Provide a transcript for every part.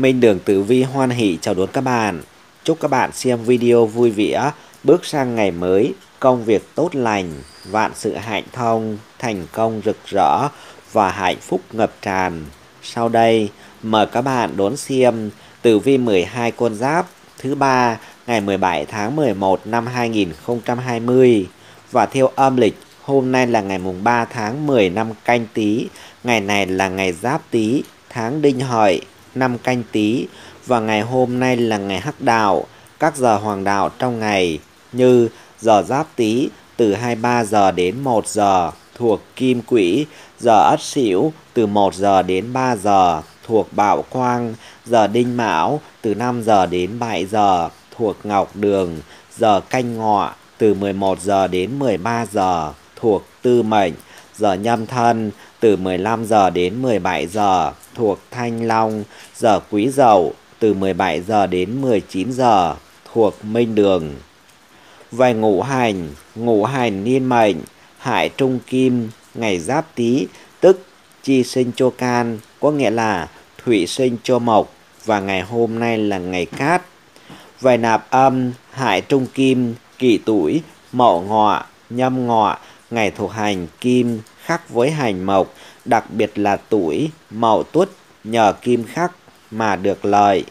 Minh Đường Tử Vi hoan hỷ chào đón các bạn. Chúc các bạn xem video vui vẻ, bước sang ngày mới, công việc tốt lành, vạn sự hạnh thông, thành công rực rỡ và hạnh phúc ngập tràn. Sau đây, mời các bạn đón xem Tử Vi 12 con giáp thứ ba ngày 17 tháng 11 năm 2020 và theo âm lịch hôm nay là ngày mùng 3 tháng 10 năm canh tí, ngày này là ngày giáp tý, tháng đinh hợi, năm canh tí và ngày hôm nay là ngày hắc đạo. Các giờ hoàng đạo trong ngày như giờ giáp tý từ 23 giờ đến 1 giờ thuộc kim quỹ, giờ ất sửu từ 1 giờ đến 3 giờ thuộc bạo quang, giờ đinh mão từ 5 giờ đến 7 giờ thuộc ngọc đường, giờ canh ngọ từ 11 giờ đến 13 giờ thuộc tư mệnh, giờ nhâm thân từ 15 giờ đến 17 giờ thuộc Thanh Long, giờ Quý Dậu từ 17 giờ đến 19 giờ thuộc Minh Đường. Về ngũ hành, ngũ hành niên mệnh, hại trung kim, ngày giáp tý, tức chi sinh cho can, có nghĩa là thủy sinh cho mộc, và ngày hôm nay là ngày cát. Về nạp âm, hại trung kim, kỷ tuổi, mậu ngọ, nhâm ngọ, ngày thuộc hành kim khắc với hành mộc, đặc biệt là tuổi mậu tuất nhờ kim khắc mà được lợi.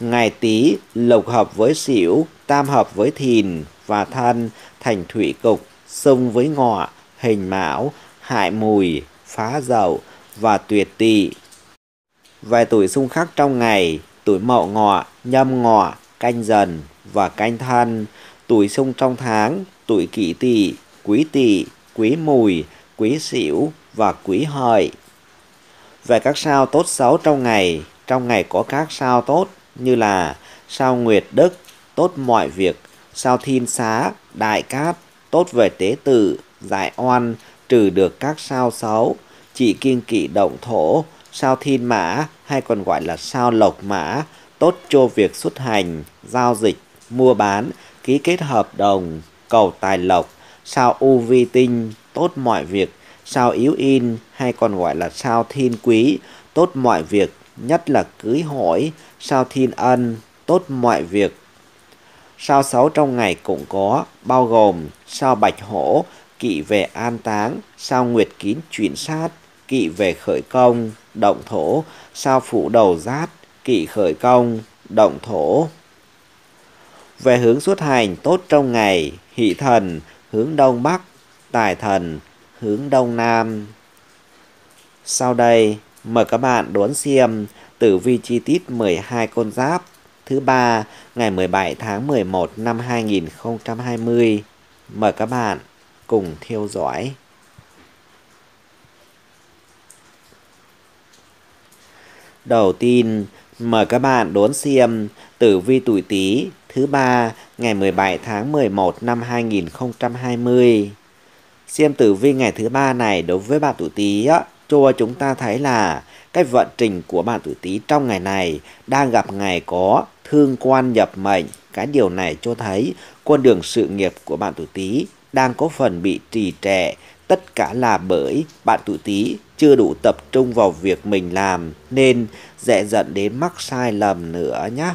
Ngày tý lục hợp với sửu, tam hợp với thìn và thân thành thủy cục, xung với ngọ, hình mão, hại mùi, phá dậu và tuyệt tỵ. Vài tuổi xung khắc trong ngày, tuổi mậu ngọ, nhâm ngọ, canh dần và canh thân, tuổi xung trong tháng, tuổi kỷ tỵ, quý tỵ, quý mùi, quý sửu và quỷ hợi. Về các sao tốt xấu trong ngày, trong ngày có các sao tốt như là sao nguyệt đức, tốt mọi việc, sao thiên xá, đại cát, tốt về tế tự, giải oan, trừ được các sao xấu, chỉ kiên kỵ động thổ, sao thiên mã hay còn gọi là sao lộc mã, tốt cho việc xuất hành, giao dịch, mua bán, ký kết hợp đồng, cầu tài lộc, sao u vi tinh, tốt mọi việc, sao yếu in hay còn gọi là sao thiên quý, tốt mọi việc, nhất là cưới hỏi, sao thiên ân, tốt mọi việc. Sao xấu trong ngày cũng có, bao gồm sao bạch hổ, kỵ về an táng, sao nguyệt kín chuyển sát, kỵ về khởi công, động thổ, sao phủ đầu giát, kỵ khởi công, động thổ. Về hướng xuất hành tốt trong ngày, hỷ thần, hướng đông bắc, tài thần, hướng đông nam. Sau đây, mời các bạn đón xem tử vi chi tiết 12 con giáp thứ ba ngày 17 tháng 11 năm 2020. Mời các bạn cùng theo dõi. Đầu tiên, mời các bạn đón xem tử vi tuổi Tý thứ ba ngày 17 tháng 11 năm 2020. Xem tử vi ngày thứ ba này đối với bạn tuổi Tý á, cho chúng ta thấy là cái vận trình của bạn tuổi Tý trong ngày này đang gặp ngày có thương quan nhập mệnh. Cái điều này cho thấy con đường sự nghiệp của bạn tuổi Tý đang có phần bị trì trệ. Tất cả là bởi bạn tuổi Tý chưa đủ tập trung vào việc mình làm nên dễ dẫn đến mắc sai lầm nữa nhé.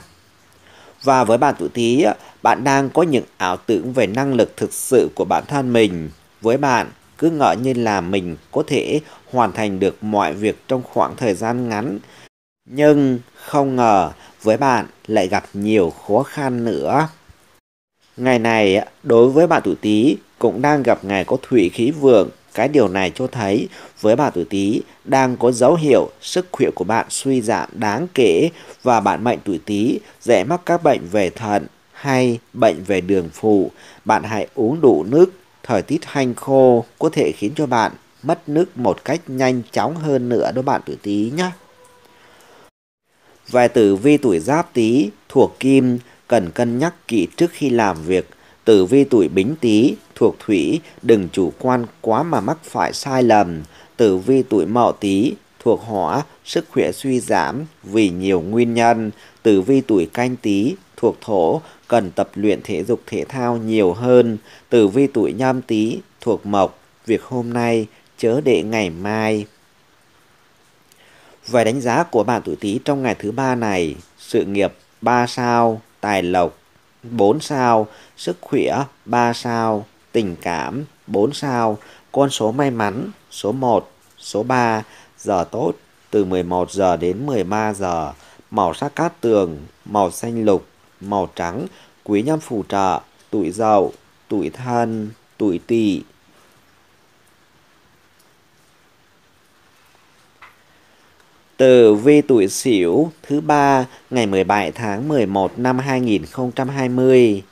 Và với bạn tuổi Tý, bạn đang có những ảo tưởng về năng lực thực sự của bản thân mình. Với bạn, cứ ngỡ như là mình có thể hoàn thành được mọi việc trong khoảng thời gian ngắn. Nhưng không ngờ với bạn lại gặp nhiều khó khăn nữa. Ngày này đối với bạn tuổi Tý cũng đang gặp ngày có thủy khí vượng. Cái điều này cho thấy với bạn tuổi Tý đang có dấu hiệu sức khỏe của bạn suy giảm đáng kể và bạn mệnh tuổi Tý dễ mắc các bệnh về thận hay bệnh về đường phụ. Bạn hãy uống đủ nước thời tiết hanh khô có thể khiến cho bạn mất nước một cách nhanh chóng hơn nữa đó bạn tuổi Tý nhé. Vài tử vi tuổi Giáp Tý thuộc Kim, cần cân nhắc kỹ trước khi làm việc. Tử vi tuổi Bính Tý thuộc Thủy, đừng chủ quan quá mà mắc phải sai lầm. Tử vi tuổi Mậu Tý thuộc Hỏa, sức khỏe suy giảm vì nhiều nguyên nhân. Tử vi tuổi Canh Tý thuộc Thổ cần tập luyện thể dục thể thao nhiều hơn. Tử vi tuổi nhâm tý thuộc mộc, việc hôm nay chớ để ngày mai. Về đánh giá của bạn tuổi Tý trong ngày thứ ba này, sự nghiệp 3 sao, tài lộc 4 sao, sức khỏe 3 sao, tình cảm 4 sao, con số may mắn số 1, số 3, giờ tốt từ 11 giờ đến 13 giờ, màu sắc cát tường, màu xanh lục, màu trắng, quý nhân phù trợ, tuổi dậu, tuổi thân, tuổi tỵ. Tử vi tuổi Sửu thứ ba ngày 17 tháng 11 năm 2020.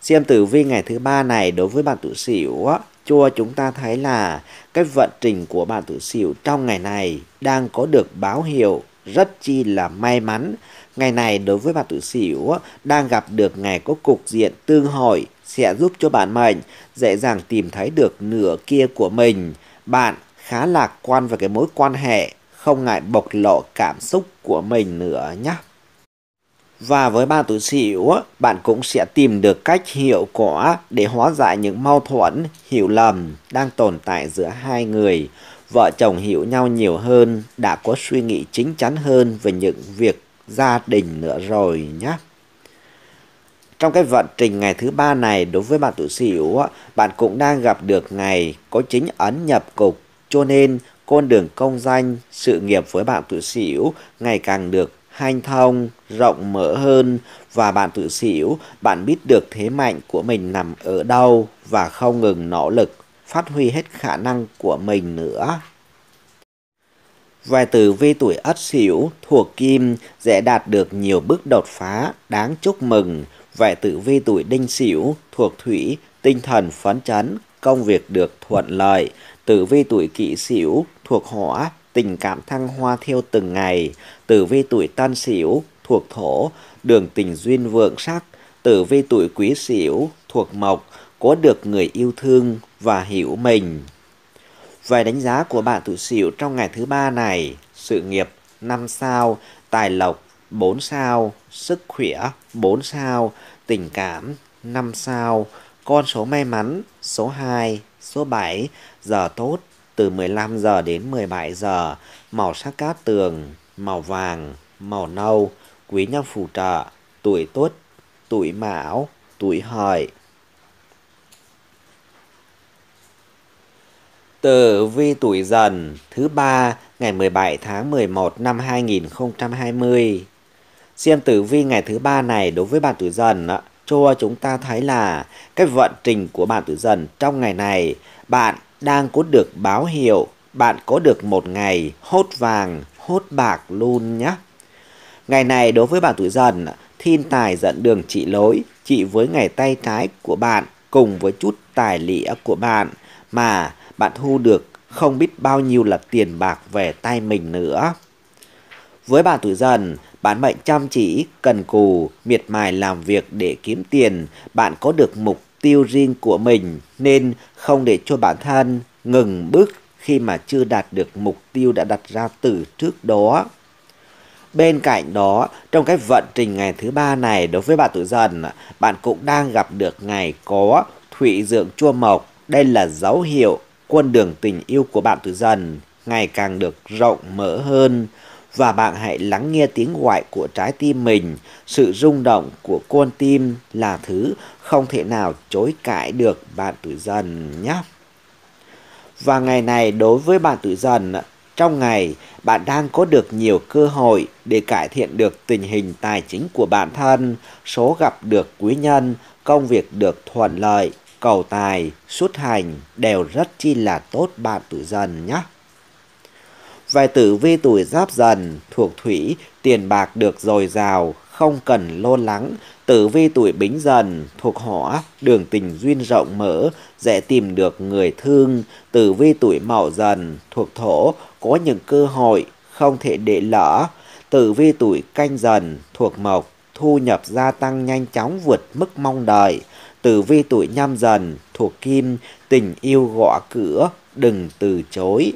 Xem tử vi ngày thứ ba này đối với bạn tuổi Sửu á, cho chúng ta thấy là cái vận trình của bạn tuổi Sửu trong ngày này đang có được báo hiệu rất chi là may mắn. Ngày này đối với bạn tuổi Sửu đang gặp được ngày có cục diện tương hội sẽ giúp cho bạn mệnh dễ dàng tìm thấy được nửa kia của mình. Bạn khá lạc quan về cái mối quan hệ không ngại bộc lộ cảm xúc của mình nữa nhé. Và với ba tuổi sửu, bạn cũng sẽ tìm được cách hiệu quả để hóa giải những mâu thuẫn, hiểu lầm đang tồn tại giữa hai người. Vợ chồng hiểu nhau nhiều hơn, đã có suy nghĩ chính chắn hơn về những việc gia đình nữa rồi nhé. Trong cái vận trình ngày thứ ba này đối với bạn tuổi sửu, bạn cũng đang gặp được ngày có chính ấn nhập cục, cho nên con đường công danh, sự nghiệp với bạn tuổi Sửu ngày càng được hanh thông, rộng mở hơn và bạn tuổi Sửu, bạn biết được thế mạnh của mình nằm ở đâu và không ngừng nỗ lực phát huy hết khả năng của mình nữa. Vài tử vi tuổi Ất Sửu thuộc Kim sẽ đạt được nhiều bước đột phá đáng chúc mừng. Vài tử vi tuổi Đinh Sửu thuộc Thủy, tinh thần phấn chấn, công việc được thuận lợi. Tử vi tuổi Kỷ Sửu thuộc Hỏa, tình cảm thăng hoa theo từng ngày. Tử vi tuổi Tân Sửu thuộc Thổ, đường tình duyên vượng sắc. Tử vi tuổi Quý Sửu thuộc Mộc, có được người yêu thương và hiểu mình. Về đánh giá của bạn tuổi Sửu trong ngày thứ ba này, sự nghiệp 5 sao, tài lộc 4 sao, sức khỏe 4 sao, tình cảm 5 sao, con số may mắn số 2, số 7, giờ tốt từ 15 giờ đến 17 giờ, màu sắc cát tường, màu vàng, màu nâu, quý nhân phù trợ, tuổi tuất, tuổi mão, tuổi hợi. Tử vi tuổi dần, thứ ba, ngày 17 tháng 11 năm 2020. Xem tử vi ngày thứ ba này đối với bạn tuổi dần cho chúng ta thấy là cái vận trình của bạn tuổi dần trong ngày này, bạn đang có được báo hiệu, bạn có được một ngày hốt vàng, hốt bạc luôn nhé ngày này đối với bạn tuổi dần thiên tài dẫn đường trị lối chỉ với ngày tay trái của bạn cùng với chút tài lĩa của bạn, mà bạn thu được không biết bao nhiêu là tiền bạc về tay mình nữa với bạn tuổi dần bạn mệnh chăm chỉ, cần cù, miệt mài làm việc để kiếm tiền, bạn có được mục tiêu riêng của mình nên không để cho bản thân ngừng bước khi mà chưa đạt được mục tiêu đã đặt ra từ trước đó. Bên cạnh đó, trong cái vận trình ngày thứ ba này đối với bạn tuổi dần, bạn cũng đang gặp được ngày có thủy dưỡng chua mộc. Đây là dấu hiệu con đường tình yêu của bạn từ dần ngày càng được rộng mở hơn và bạn hãy lắng nghe tiếng gọi của trái tim mình. Sự rung động của con tim là thứ không thể nào chối cãi được bạn tuổi dần nhé. Và ngày này đối với bạn tuổi dần, trong ngày bạn đang có được nhiều cơ hội để cải thiện được tình hình tài chính của bản thân, số gặp được quý nhân, công việc được thuận lợi, cầu tài, xuất hành đều rất chi là tốt bạn tuổi dần nhé. Về tử vi tuổi giáp dần thuộc thủy, tiền bạc được dồi dào, không cần lo lắng. Tử vi tuổi bính dần thuộc hỏa, đường tình duyên rộng mở, dễ tìm được người thương. Tử vi tuổi mậu dần thuộc thổ, có những cơ hội không thể để lỡ. Tử vi tuổi canh dần thuộc mộc, thu nhập gia tăng nhanh chóng vượt mức mong đợi. Tử vi tuổi nhâm dần thuộc kim, tình yêu gõ cửa, đừng từ chối.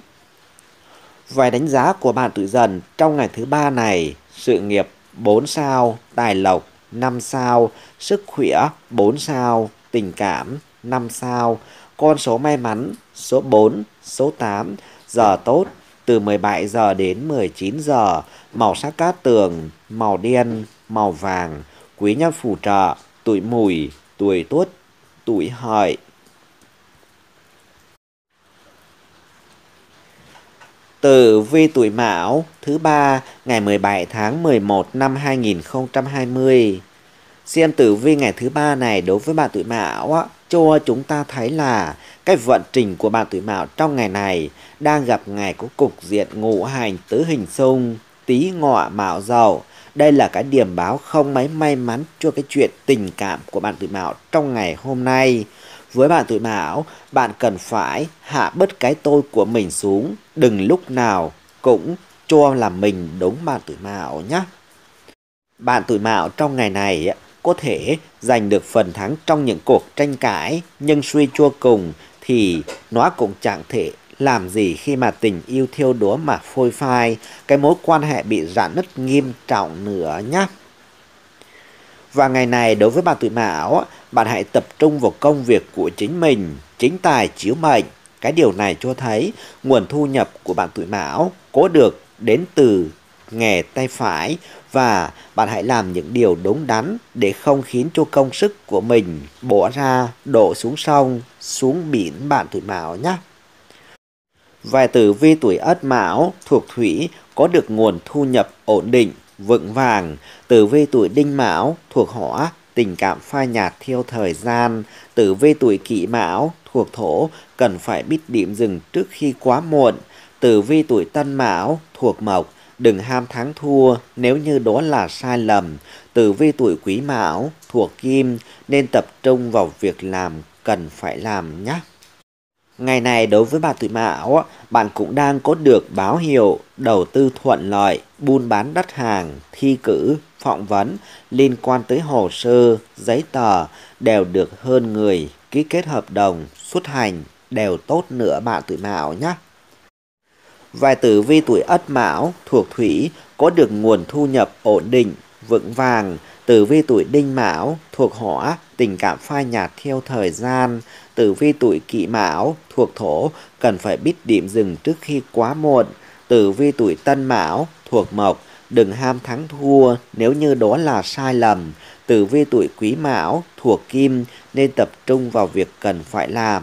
Vài đánh giá của bạn tuổi dần trong ngày thứ ba này, sự nghiệp 4 sao, tài lộc 5 sao, sức khỏe 4 sao, tình cảm 5 sao, con số may mắn số 4, số 8, giờ tốt từ 17 giờ đến 19 giờ, màu sắc cát tường, màu đen, màu vàng, quý nhân phù trợ, tuổi mùi, tuổi tuất, tuổi hợi. Tử vi tuổi Mão thứ ba ngày 17 tháng 11 năm 2020. Xem tử vi ngày thứ ba này đối với bạn tuổi Mão á, cho chúng ta thấy là cái vận trình của bạn tuổi Mão trong ngày này đang gặp ngày có cục diện ngũ hành tứ hình xung, tí ngọ mão dậu. Đây là cái điểm báo không mấy may mắn cho cái chuyện tình cảm của bạn tuổi Mão trong ngày hôm nay. Với bạn tuổi Mão, bạn cần phải hạ bớt cái tôi của mình xuống, đừng lúc nào cũng cho là mình đúng bạn tuổi Mão nhé. Bạn tuổi Mão trong ngày này có thể giành được phần thắng trong những cuộc tranh cãi, nhưng suy chua cùng thì nó cũng chẳng thể làm gì khi mà tình yêu thiêu đúa mà phôi phai, cái mối quan hệ bị rạn nứt nghiêm trọng nữa nhé. Và ngày này đối với bạn tuổi mão, bạn hãy tập trung vào công việc của chính mình, chính tài chiếu mệnh. Cái điều này cho thấy nguồn thu nhập của bạn tuổi mão có được đến từ nghề tay phải và bạn hãy làm những điều đúng đắn để không khiến cho công sức của mình bỏ ra đổ xuống sông, xuống biển bạn tuổi mão nhé. Vài tử vi tuổi ất mão thuộc thủy có được nguồn thu nhập ổn định, vững vàng. Tử vi tuổi đinh mão thuộc hỏa, tình cảm phai nhạt theo thời gian. Tử vi tuổi kỷ mão thuộc thổ cần phải biết điểm dừng trước khi quá muộn. Tử vi tuổi tân mão thuộc mộc đừng ham thắng thua nếu như đó là sai lầm. Tử vi tuổi quý mão thuộc kim nên tập trung vào việc làm cần phải làm nhé. Ngày này đối với bà tuổi mão, bạn cũng đang có được báo hiệu đầu tư thuận lợi, buôn bán đắt hàng, thi cử, phỏng vấn liên quan tới hồ sơ, giấy tờ đều được hơn người, ký kết hợp đồng, xuất hành đều tốt nữa bạn tuổi mão nhé. Vài tử vi tuổi ất mão thuộc thủy có được nguồn thu nhập ổn định, vững vàng. Tử vi tuổi đinh mão thuộc hỏa, tình cảm phai nhạt theo thời gian. Tử vi tuổi kỷ mão thuộc thổ cần phải biết điểm dừng trước khi quá muộn. Tử vi tuổi tân mão thuộc mộc đừng ham thắng thua nếu như đó là sai lầm. Tử vi tuổi quý mão thuộc kim nên tập trung vào việc cần phải làm.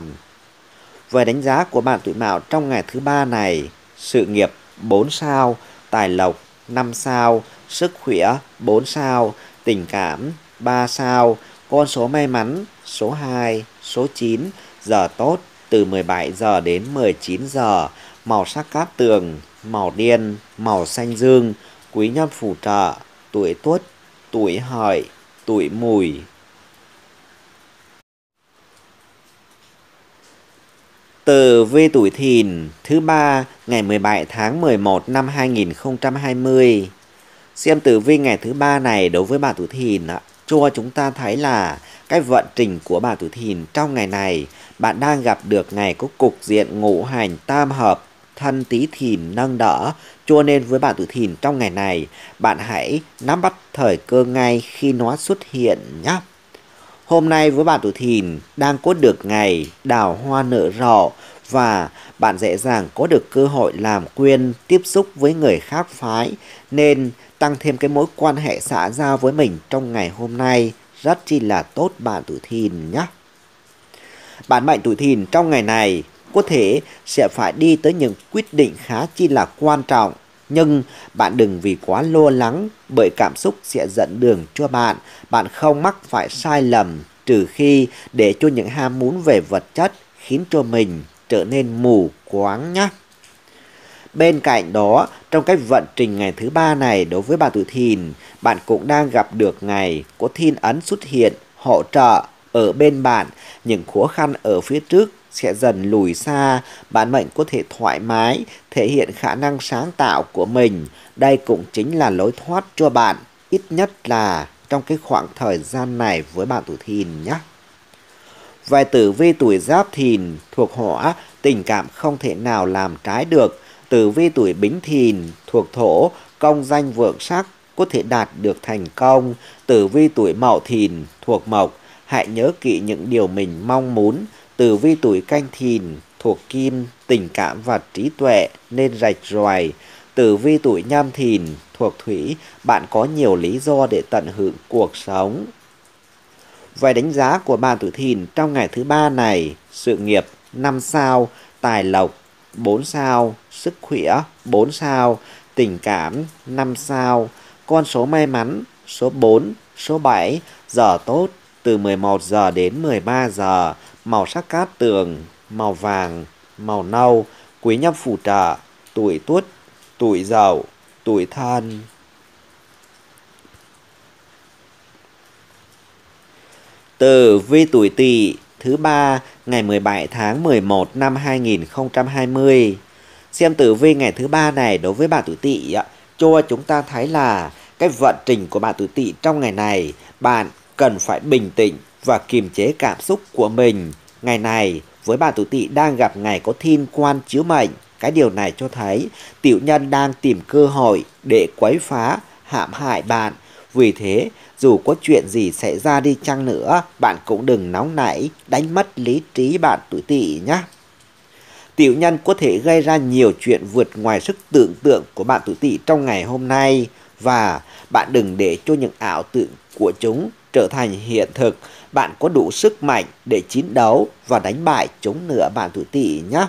Về đánh giá của bạn tuổi mão trong ngày thứ ba này, sự nghiệp 4 sao, tài lộc 5 sao, sức khỏe 4 sao, tình cảm 3 sao, con số may mắn số 2, số 9, giờ tốt từ 17 giờ đến 19 giờ, màu sắc cát tường, màu đen, màu xanh dương, quý nhân phù trợ, tuổi tuất, tuổi hợi, tuổi mùi, từ vi tuổi thìn thứ ba ngày 17 tháng 11 năm 2020. Xem tử vi ngày thứ ba này đối với bà tuổi thìn ạ cho chúng ta thấy là cái vận trình của bà tuổi thìn trong ngày này, bạn đang gặp được ngày có cục diện ngũ hành tam hợp, thân tí thìn nâng đỡ cho nên với bạn tuổi thìn trong ngày này, bạn hãy nắm bắt thời cơ ngay khi nó xuất hiện nhé. Hôm nay với bạn tuổi thìn đang có được ngày đào hoa nở rộ và bạn dễ dàng có được cơ hội làm quen, tiếp xúc với người khác phái, nên tăng thêm cái mối quan hệ xã giao với mình trong ngày hôm nay rất chi là tốt, bạn tuổi thìn nhé. Bạn mệnh tuổi thìn, trong ngày này, có thể sẽ phải đi tới những quyết định khá chi là quan trọng, nhưng bạn đừng vì quá lo lắng, bởi cảm xúc sẽ dẫn đường cho bạn. Bạn không mắc phải sai lầm, trừ khi để cho những ham muốn về vật chất khiến cho mình trở nên mù quáng nhé. Bên cạnh đó, trong cái vận trình ngày thứ ba này đối với bà tuổi thìn, bạn cũng đang gặp được ngày có thiên ấn xuất hiện, hỗ trợ ở bên bạn. Những khó khăn ở phía trước sẽ dần lùi xa, bạn mệnh có thể thoải mái, thể hiện khả năng sáng tạo của mình. Đây cũng chính là lối thoát cho bạn, ít nhất là trong cái khoảng thời gian này với bạn tuổi thìn nhé. Vài tử vi tuổi giáp thìn thuộc hỏa, tình cảm không thể nào làm trái được. Tử vi tuổi bính thìn thuộc thổ, công danh vượng sắc, có thể đạt được thành công. Tử vi tuổi mậu thìn thuộc mộc, hãy nhớ kỹ những điều mình mong muốn. Tử vi tuổi canh thìn thuộc kim, tình cảm và trí tuệ nên rạch ròi. Tử vi tuổi nhâm thìn thuộc thủy, bạn có nhiều lý do để tận hưởng cuộc sống. Về đánh giá của bạn tuổi thìn trong ngày thứ ba này, sự nghiệp 5 sao, tài lộc 4 sao, sức khỏe 4 sao, tình cảm 5 sao, con số may mắn số 4, số 7, giờ tốt từ 11 giờ đến 13 giờ, màu sắc cát tường, màu vàng, màu nâu, quý nhân phù trợ, tuổi tuất, tuổi dậu, tuổi thân. Tử vi tuổi tỵ thứ ba ngày 17 tháng 11 năm 2020. Xem tử vi ngày thứ ba này đối với bạn tuổi tỵ cho chúng ta thấy là cái vận trình của bạn tuổi tỵ trong ngày này, bạn cần phải bình tĩnh và kiềm chế cảm xúc của mình. Ngày này, với bạn tuổi tỵ đang gặp ngày có thiên quan chiếu mệnh, cái điều này cho thấy tiểu nhân đang tìm cơ hội để quấy phá, hãm hại bạn. Vì thế, dù có chuyện gì xảy ra đi chăng nữa, bạn cũng đừng nóng nảy, đánh mất lý trí bạn tuổi tỵ nhé. Tiểu nhân có thể gây ra nhiều chuyện vượt ngoài sức tưởng tượng của bạn tuổi tỵ trong ngày hôm nay và bạn đừng để cho những ảo tưởng của chúng trở thành hiện thực. Bạn có đủ sức mạnh để chiến đấu và đánh bại chúng nữa bạn tuổi tỵ nhé.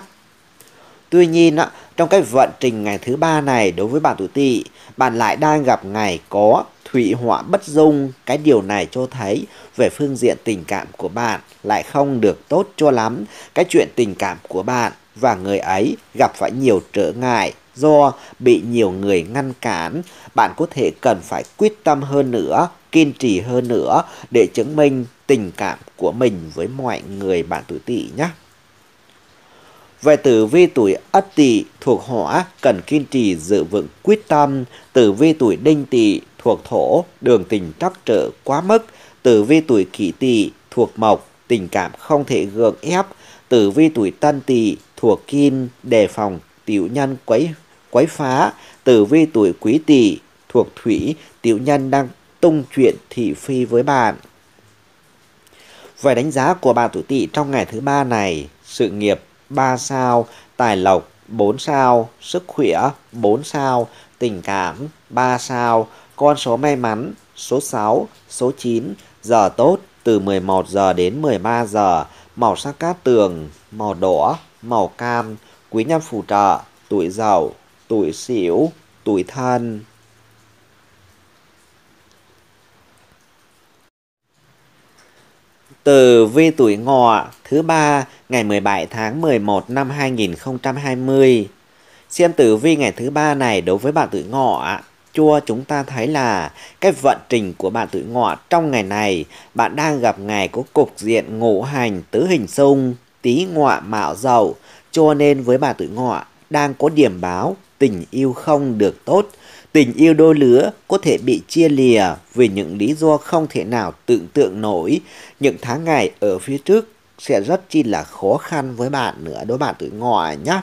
Tuy nhiên, trong cái vận trình ngày thứ ba này đối với bạn tuổi tỵ, bạn lại đang gặp ngày có hủy họa bất dung. Cái điều này cho thấy về phương diện tình cảm của bạn lại không được tốt cho lắm. Cái chuyện tình cảm của bạn và người ấy gặp phải nhiều trở ngại do bị nhiều người ngăn cản. Bạn có thể cần phải quyết tâm hơn nữa, kiên trì hơn nữa để chứng minh tình cảm của mình với mọi người bạn tuổi tỵ nhé. Về tử vi tuổi Ất Tỵ thuộc Hỏa cần kiên trì giữ vững quyết tâm. Tử vi tuổi Đinh Tỵ thuộc Thổ đường tình trắc trở quá mức. Tử vi tuổi Kỷ Tỵ thuộc Mộc tình cảm không thể gượng ép. Tử vi tuổi Tân Tỵ thuộc Kim đề phòng tiểu nhân quấy quấy phá. Tử vi tuổi Quý Tỵ thuộc Thủy tiểu nhân đang tung chuyện thị phi với bạn. Về đánh giá của bạn tuổi Tỵ trong ngày thứ ba này, sự nghiệp 3 sao, tài lộc 4 sao, sức khỏe 4 sao, tình cảm 3 sao, con số may mắn số 6, số 9, giờ tốt từ 11 giờ đến 13 giờ, màu sắc cát tường, màu đỏ, màu cam, quý nhân phù trợ, tuổi giàu, tuổi xỉu, tuổi thân. Từ vi tuổi ngọ thứ ba ngày 17 tháng 11 năm 2020. Xem tử vi ngày thứ ba này đối với bạn tuổi ngọ chua chúng ta thấy là cái vận trình của bạn tuổi ngọ trong ngày này, bạn đang gặp ngày có cục diện ngũ hành tứ hình xung tí ngọ mạo dậu cho nên với bạn tuổi ngọ đang có điểm báo, tình yêu không được tốt. Tình yêu đôi lứa có thể bị chia lìa vì những lý do không thể nào tưởng tượng nổi. Những tháng ngày ở phía trước sẽ rất chi là khó khăn với bạn nữa, đối bạn tuổi ngọ nhé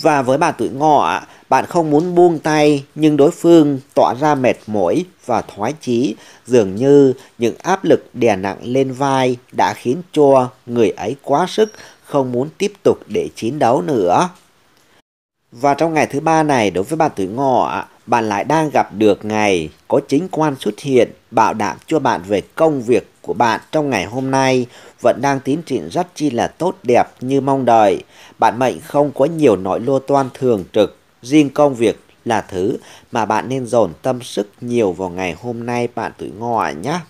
và với bạn tuổi ngọ bạn không muốn buông tay nhưng đối phương tỏ ra mệt mỏi và thoái chí. Dường như những áp lực đè nặng lên vai đã khiến cho người ấy quá sức không muốn tiếp tục để chiến đấu nữa. Và trong ngày thứ ba này đối với bạn tuổi ngọ, bạn lại đang gặp được ngày có chính quan xuất hiện bảo đảm cho bạn về công việc của bạn trong ngày hôm nay. Vẫn đang tiến triển rất chi là tốt đẹp như mong đợi. Bạn mệnh không có nhiều nội lô toan thường trực, riêng công việc là thứ mà bạn nên dồn tâm sức nhiều vào ngày hôm nay bạn tuổi ngọ nhé.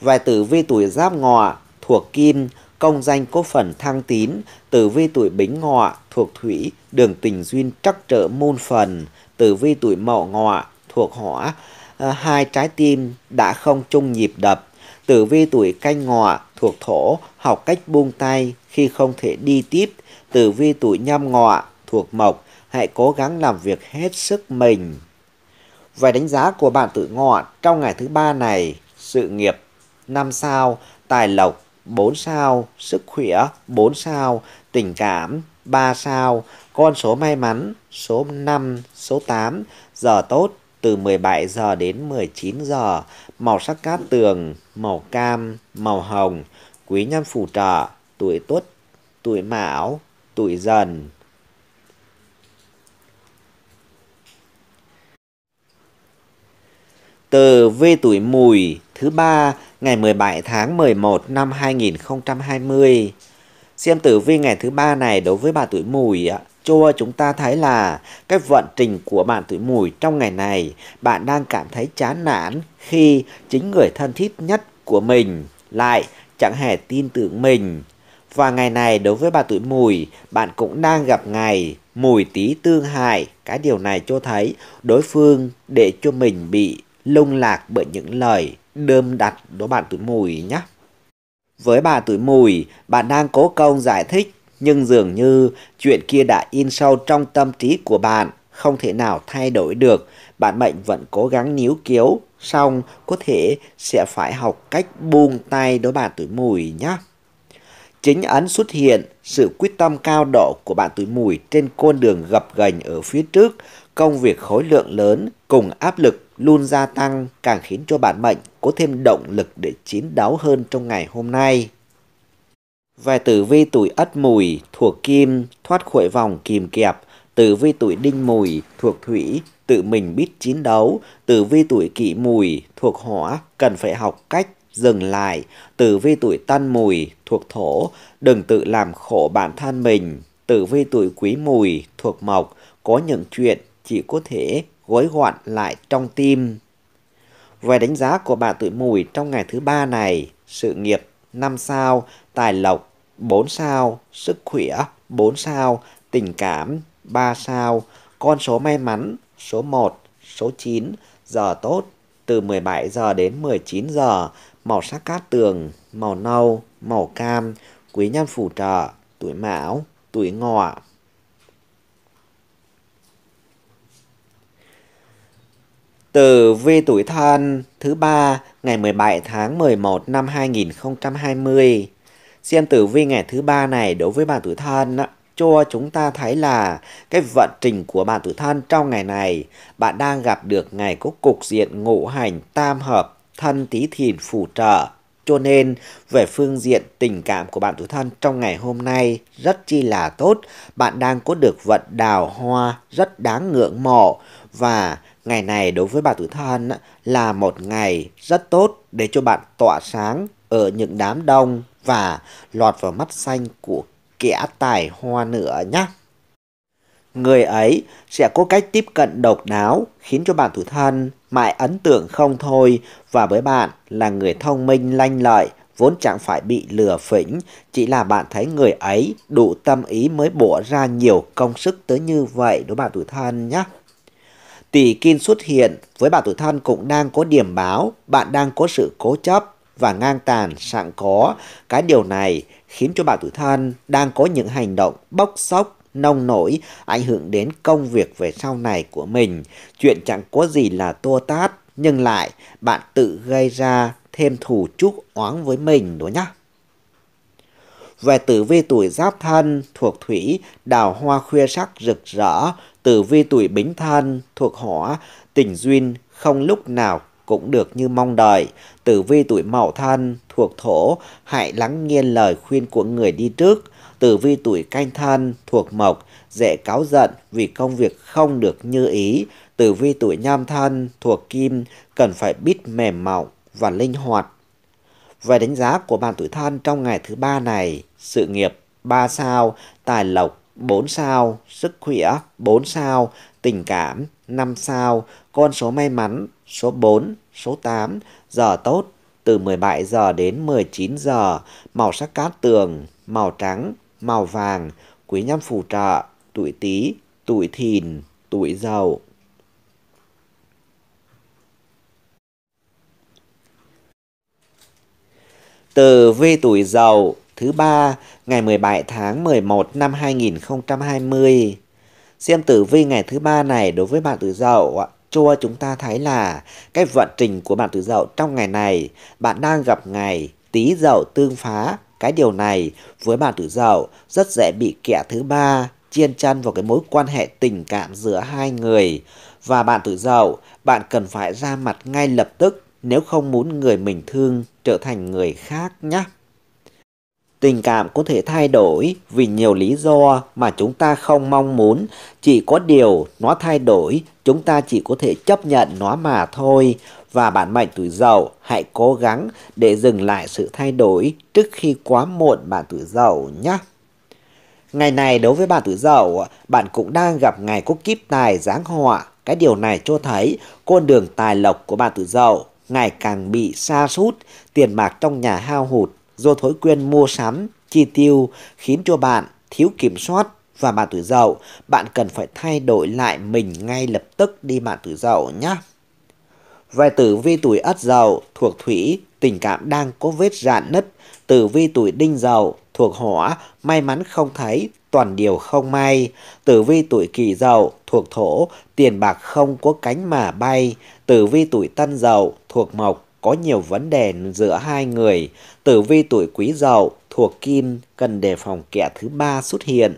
Vài tử vi tuổi giáp ngọ thuộc kim công danh có phần thăng tín, tử vi tuổi bính ngọ thuộc thủy, đường tình duyên trắc trở môn phần, tử vi tuổi mậu ngọ thuộc hỏa, ờ, hai trái tim đã không chung nhịp đập, tử vi tuổi canh ngọ thuộc thổ, học cách buông tay khi không thể đi tiếp, tử vi tuổi nhâm ngọ thuộc mộc, hãy cố gắng làm việc hết sức mình. Về đánh giá của bạn tự ngọ trong ngày thứ ba này, sự nghiệp 5 sao, tài lộc 4 sao, sức khỏe 4 sao, tình cảm 3 sao, con số may mắn số 5, số 8, giờ tốt từ 17 giờ đến 19 giờ, màu sắc cát tường, màu cam, màu hồng, quý nhân phù trợ, tuổi tuất, tuổi mão, tuổi dần. Tờ vi tuổi mùi thứ ba ngày 17 tháng 11 năm 2020. Xem tử vi ngày thứ ba này đối với bà tuổi mùi cho chúng ta thấy là cái vận trình của bạn tuổi mùi trong ngày này bạn đang cảm thấy chán nản khi chính người thân thiết nhất của mình lại chẳng hề tin tưởng mình. Và ngày này đối với bà tuổi mùi, bạn cũng đang gặp ngày mùi tí tương hại. Cái điều này cho thấy đối phương để cho mình bị lung lạc bởi những lời đơm đặt đó bạn tuổi mùi nhé. Với bà tuổi mùi, bạn đang cố công giải thích nhưng dường như chuyện kia đã in sâu trong tâm trí của bạn, không thể nào thay đổi được. Bạn mệnh vẫn cố gắng níu kéo, xong có thể sẽ phải học cách buông tay đối bạn tuổi mùi nhé. Chính ấn xuất hiện sự quyết tâm cao độ của bạn tuổi mùi trên con đường gập ghềnh ở phía trước, công việc khối lượng lớn cùng áp lực luôn gia tăng càng khiến cho bản mệnh có thêm động lực để chiến đấu hơn trong ngày hôm nay. Về tử vi tuổi ất mùi thuộc kim thoát khỏi vòng kìm kẹp, tử vi tuổi đinh mùi thuộc thủy tự mình biết chiến đấu, tử vi tuổi kỷ mùi thuộc hỏa cần phải học cách dừng lại, tử vi tuổi tân mùi thuộc thổ đừng tự làm khổ bản thân mình, tử vi tuổi quý mùi thuộc mộc có những chuyện chỉ có thể gối gọn lại trong tim. Về đánh giá của bà tuổi mùi trong ngày thứ ba này, sự nghiệp 5 sao, tài lộc 4 sao, sức khỏe 4 sao, tình cảm 3 sao, con số may mắn số 1, số 9, giờ tốt từ 17 giờ đến 19 giờ, màu sắc cát tường, màu nâu, màu cam, quý nhân phù trợ, tuổi mão, tuổi ngọ. Từ vi tuổi thân thứ ba ngày 17 tháng 11 năm 2020. Xem tử vi ngày thứ ba này đối với bạn tuổi thân á, cho chúng ta thấy là cái vận trình của bạn tuổi thân trong ngày này bạn đang gặp được ngày có cục diện ngũ hành tam hợp thân tí thìn phù trợ cho nên về phương diện tình cảm của bạn tuổi thân trong ngày hôm nay rất chi là tốt bạn đang có được vận đào hoa rất đáng ngưỡng mộ và ngày này đối với bạn tuổi thân là một ngày rất tốt để cho bạn tỏa sáng ở những đám đông và lọt vào mắt xanh của kẻ tài hoa nữa nhé. Người ấy sẽ có cách tiếp cận độc đáo khiến cho bạn tuổi thân mãi ấn tượng không thôi và với bạn là người thông minh lanh lợi vốn chẳng phải bị lừa phỉnh, chỉ là bạn thấy người ấy đủ tâm ý mới bỏ ra nhiều công sức tới như vậy đối bạn tuổi thân nhé. Tỷ kim xuất hiện với bạn tuổi thân cũng đang có điểm báo, bạn đang có sự cố chấp và ngang tàn sẵn có. Cái điều này khiến cho bạn tuổi thân đang có những hành động bốc sốc, nông nổi, ảnh hưởng đến công việc về sau này của mình. Chuyện chẳng có gì là tua tát, nhưng lại bạn tự gây ra thêm thù chuốc oán với mình đó nhá. Về tử vi tuổi giáp thân thuộc thủy, đào hoa khuya sắc rực rỡ, tử vi tuổi bính thân thuộc hỏa, tình duyên không lúc nào cũng được như mong đợi. Tử vi tuổi mậu thân thuộc thổ, hãy lắng nghe lời khuyên của người đi trước. Tử vi tuổi canh thân thuộc mộc, dễ cáo giận vì công việc không được như ý. Tử vi tuổi nhâm thân thuộc kim, cần phải biết mềm mỏng và linh hoạt. Về đánh giá của bạn tuổi thân trong ngày thứ ba này, sự nghiệp 3 sao, tài lộc 4 sao, sức khỏe 4 sao, tình cảm 5 sao, con số may mắn số 4, số 8, giờ tốt từ 17 giờ đến 19 giờ, màu sắc cát tường, màu trắng, màu vàng, quý nhân phù trợ, tuổi Tý, tuổi Thìn, tuổi Dậu. Từ vi tuổi Dậu thứ ba ngày 17 tháng 11 năm 2020. Xem tử vi ngày thứ ba này đối với bạn tử Dậu ạ cho chúng ta thấy là cái vận trình của bạn tử Dậu trong ngày này, bạn đang gặp ngày Tý Dậu tương phá. Cái điều này với bạn tử Dậu rất dễ bị kẻ thứ ba chiên chân vào cái mối quan hệ tình cảm giữa hai người. Và bạn tử Dậu, bạn cần phải ra mặt ngay lập tức nếu không muốn người mình thương trở thành người khác nhé. Tình cảm có thể thay đổi vì nhiều lý do mà chúng ta không mong muốn. Chỉ có điều nó thay đổi, chúng ta chỉ có thể chấp nhận nó mà thôi. Và bản mệnh tuổi dậu hãy cố gắng để dừng lại sự thay đổi trước khi quá muộn bạn tuổi dậu nhé. Ngày này đối với bạn tuổi dậu, bạn cũng đang gặp ngày có kiếp tài giáng họa. Cái điều này cho thấy con đường tài lộc của bạn tuổi dậu ngày càng bị xa sút tiền bạc trong nhà hao hụt do thói quen mua sắm, chi tiêu khiến cho bạn thiếu kiểm soát và bạn tuổi dậu, bạn cần phải thay đổi lại mình ngay lập tức đi bạn tuổi dậu nhé. Về tử vi tuổi ất dậu thuộc thủy, tình cảm đang có vết rạn nứt. Tử vi tuổi đinh dậu thuộc hỏa, may mắn không thấy, toàn điều không may. Tử vi tuổi kỷ dậu thuộc thổ, tiền bạc không có cánh mà bay. Tử vi tuổi tân dậu thuộc mộc, có nhiều vấn đề giữa hai người. Tử vi tuổi quý dậu thuộc kim cần đề phòng kẻ thứ ba xuất hiện.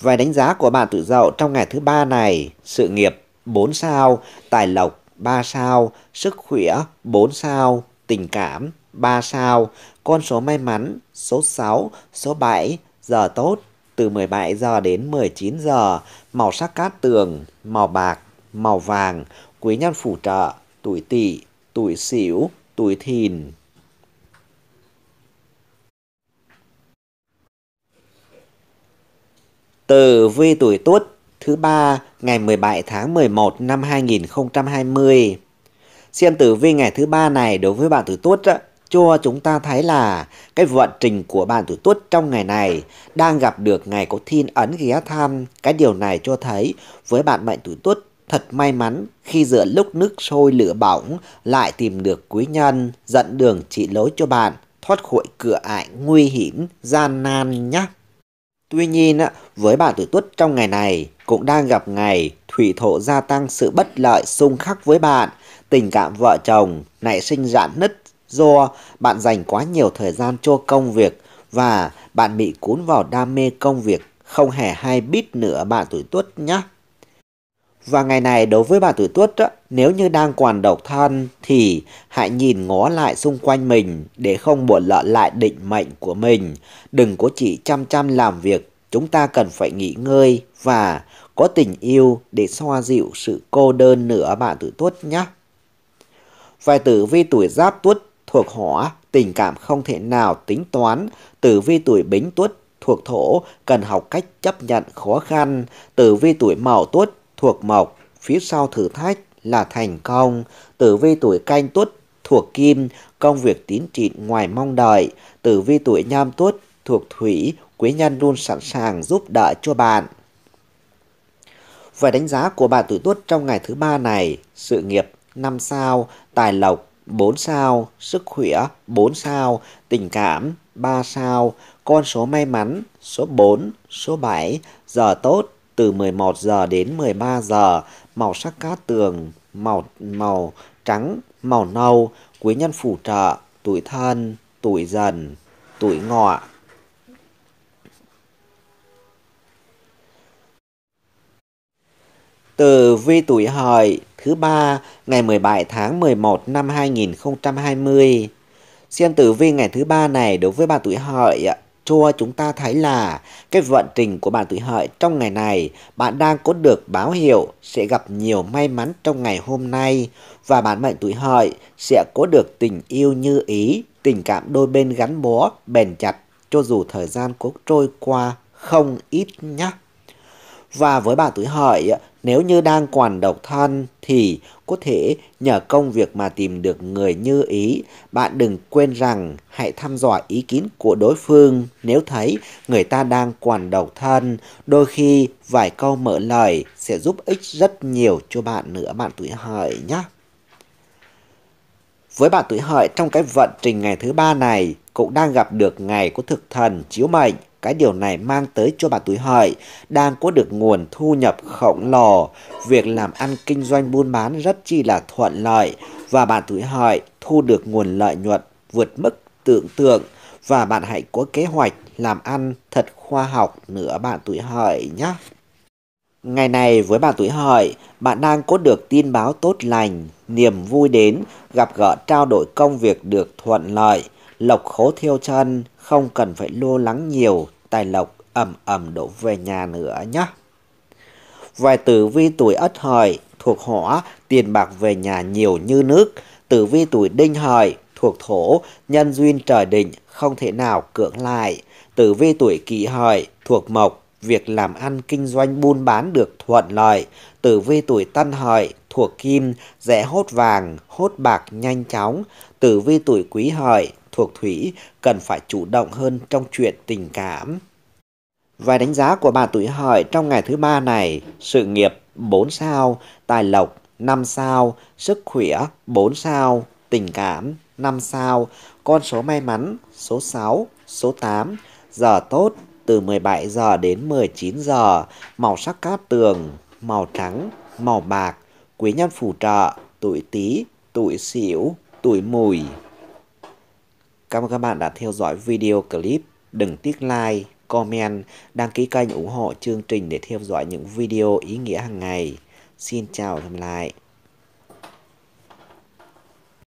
Về đánh giá của bạn tự dậu trong ngày thứ ba này, sự nghiệp 4 sao, tài lộc 3 sao, sức khỏe 4 sao, tình cảm 3 sao, con số may mắn số 6, số 7, giờ tốt từ 17 giờ đến 19 giờ, màu sắc cát tường, màu bạc, màu vàng, quý nhân phù trợ, tuổi tỵ, tuổi sửu, tuổi thìn. Tử vi tuổi Tuất thứ ba ngày 17 tháng 11 năm 2020. Xem tử vi ngày thứ ba này đối với bạn tuổi Tuất cho chúng ta thấy là cái vận trình của bạn tuổi Tuất trong ngày này đang gặp được ngày có thiên ấn ghé thăm. Cái điều này cho thấy với bạn mệnh tuổi Tuất thật may mắn khi giữa lúc nước sôi lửa bỏng lại tìm được quý nhân dẫn đường chỉ lối cho bạn thoát khỏi cửa ải nguy hiểm gian nan nhé. Tuy nhiên, với bạn tuổi tuất trong ngày này cũng đang gặp ngày thủy thổ gia tăng sự bất lợi xung khắc với bạn, tình cảm vợ chồng nảy sinh rạn nứt do bạn dành quá nhiều thời gian cho công việc và bạn bị cuốn vào đam mê công việc không hề hay biết nữa bạn tuổi tuất nhé. Và ngày này đối với bà tuổi tuất nếu như đang còn độc thân thì hãy nhìn ngó lại xung quanh mình để không buồn lỡ lại định mệnh của mình. Đừng có chỉ chăm chăm làm việc, chúng ta cần phải nghỉ ngơi và có tình yêu để xoa dịu sự cô đơn nữa bạn tuổi tuất nhé. Vài tử vi tuổi giáp tuất thuộc hỏa, tình cảm không thể nào tính toán. Tử vi tuổi bính tuất thuộc thổ, cần học cách chấp nhận khó khăn. Tử vi tuổi mậu tuất thuộc mộc, phía sau thử thách là thành công. Tử vi tuổi canh tuất thuộc kim, công việc tín trị ngoài mong đợi. Tử vi tuổi nhâm tuất thuộc thủy, quý nhân luôn sẵn sàng giúp đỡ cho bạn. Về đánh giá của bạn tuổi tuất trong ngày thứ ba này, sự nghiệp 5 sao, tài lộc 4 sao, sức khỏe 4 sao, tình cảm 3 sao, con số may mắn số 4, số 7, giờ tốt từ 11 giờ đến 13 giờ, màu sắc cát tường, màu màu trắng, màu nâu, quý nhân phù trợ, tuổi thân, tuổi dần, tuổi ngọ. Từ vi tuổi hợi thứ ba ngày 17 tháng 11 năm 2020. Xem tử vi ngày thứ ba này đối với bà tuổi hợi cho chúng ta thấy là cái vận trình của bạn tuổi hợi trong ngày này bạn đang có được báo hiệu sẽ gặp nhiều may mắn trong ngày hôm nay và bạn mệnh tuổi hợi sẽ có được tình yêu như ý, tình cảm đôi bên gắn bó, bền chặt cho dù thời gian có trôi qua không ít nhé. Và với bạn tuổi hợi, nếu như đang còn độc thân thì có thể nhờ công việc mà tìm được người như ý. Bạn đừng quên rằng hãy thăm dò ý kiến của đối phương nếu thấy người ta đang còn độc thân. Đôi khi vài câu mở lời sẽ giúp ích rất nhiều cho bạn nữa bạn tuổi hợi nhé. Với bạn tuổi hợi trong cái vận trình ngày thứ ba này, cũng đang gặp được ngày của thực thần chiếu mệnh cái điều này mang tới cho bạn tuổi hợi, đang có được nguồn thu nhập khổng lồ. Việc làm ăn kinh doanh buôn bán rất chi là thuận lợi, và bạn tuổi hợi thu được nguồn lợi nhuận vượt mức tưởng tượng và bạn hãy có kế hoạch làm ăn thật khoa học nữa bạn tuổi hợi nhé. Ngày này với bạn tuổi hợi, bạn đang có được tin báo tốt lành, niềm vui đến, gặp gỡ trao đổi công việc được thuận lợi, lộc khố thiêu chân, không cần phải lo lắng nhiều, tài lộc ẩm ẩm đổ về nhà nữa nhé. Vài tử vi tuổi ất hợi thuộc hỏa, tiền bạc về nhà nhiều như nước. Tử vi tuổi đinh hợi thuộc thổ, nhân duyên trời định, không thể nào cưỡng lại. Tử vi tuổi kỷ hợi thuộc mộc, việc làm ăn kinh doanh buôn bán được thuận lợi. Tử vi tuổi tân hợi thuộc kim, dễ hốt vàng, hốt bạc nhanh chóng. Tử vi tuổi quý hợi thuộc thủy, cần phải chủ động hơn trong chuyện tình cảm. Vài đánh giá của bà tuổi hợi trong ngày thứ ba này, sự nghiệp 4 sao, tài lộc 5 sao, sức khỏe 4 sao, tình cảm 5 sao, con số may mắn số 6, số 8, giờ tốt từ 17 giờ đến 19 giờ, màu sắc cát tường, màu trắng, màu bạc, quý nhân phù trợ, tuổi tý, tuổi xỉu, tuổi mùi. Cảm ơn các bạn đã theo dõi video clip. Đừng tiếc like, comment, đăng ký kênh ủng hộ chương trình để theo dõi những video ý nghĩa hàng ngày. Xin chào và hẹn gặp lại.